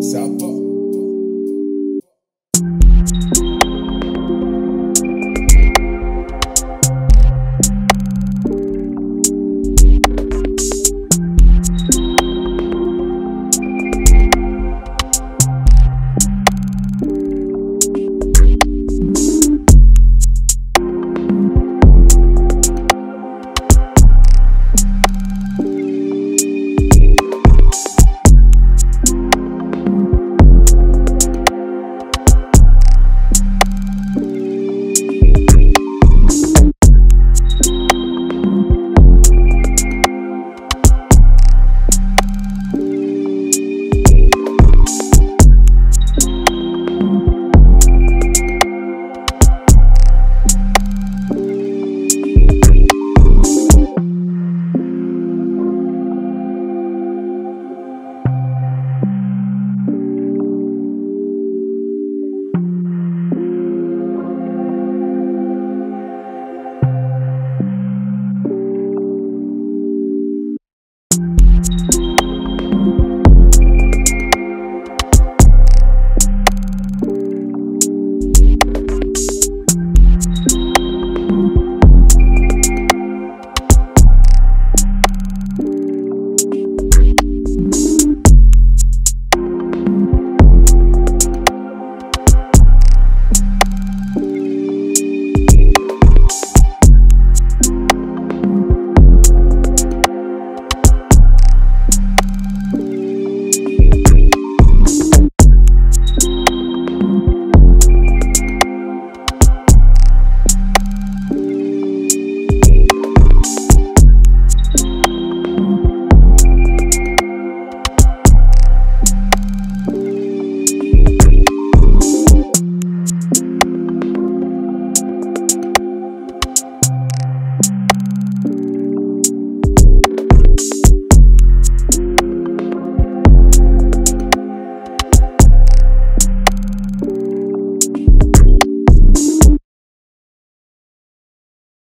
c'est à toi.